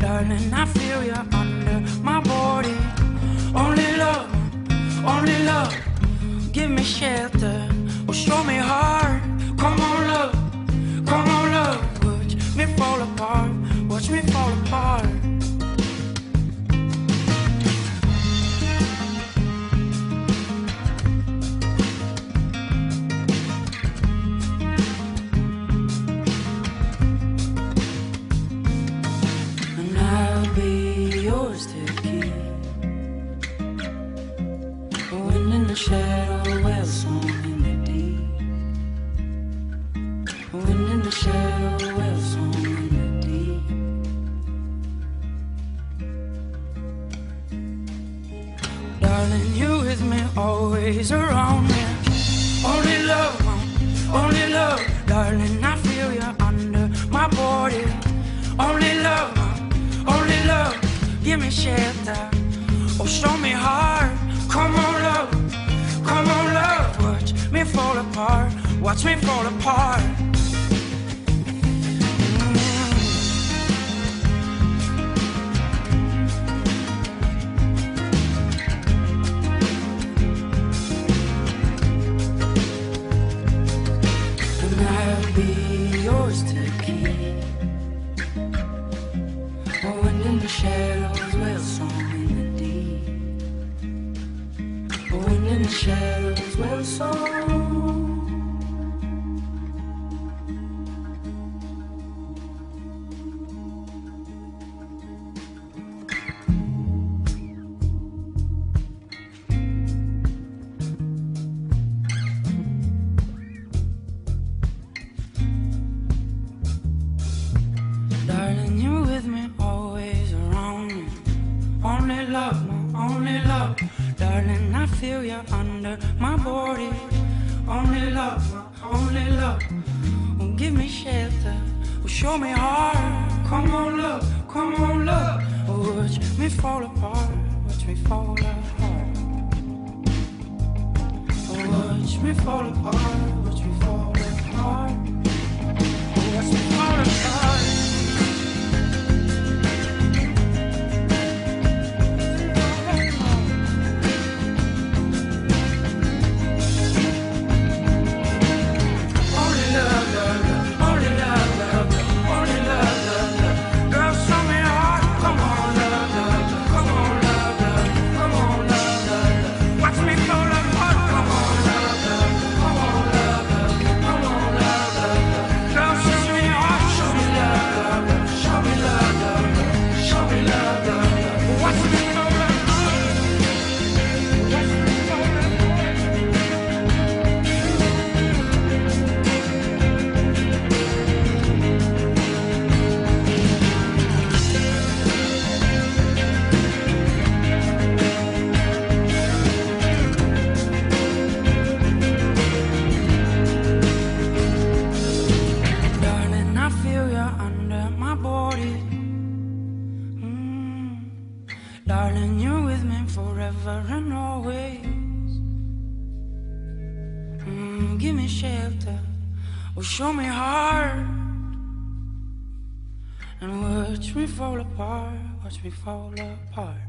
Darling, I feel you under my body. Only love, only love. Give me shelter or show me heart. Come on, love, come on, love. Watch me fall apart, watch me fall apart. Shadow, well song in the deep. Wind in the shadow, well song in the deep. Darling, you with me, always around me. Only love, only love, darling. I feel you under my body. Only love, only love. Give me shelter, Oh, show me heart. Come on, apart, watch me fall apart. Mm. and I'll feel you under my body. Only love, only love. Oh, give me shelter, oh, show me heart. Come on, love, come on, love. Watch me fall apart, watch me fall apart. Watch me fall apart, watch me fall apart. Darling, you're with me forever and always. Mm, give me shelter or show me heart. And watch me fall apart, watch me fall apart.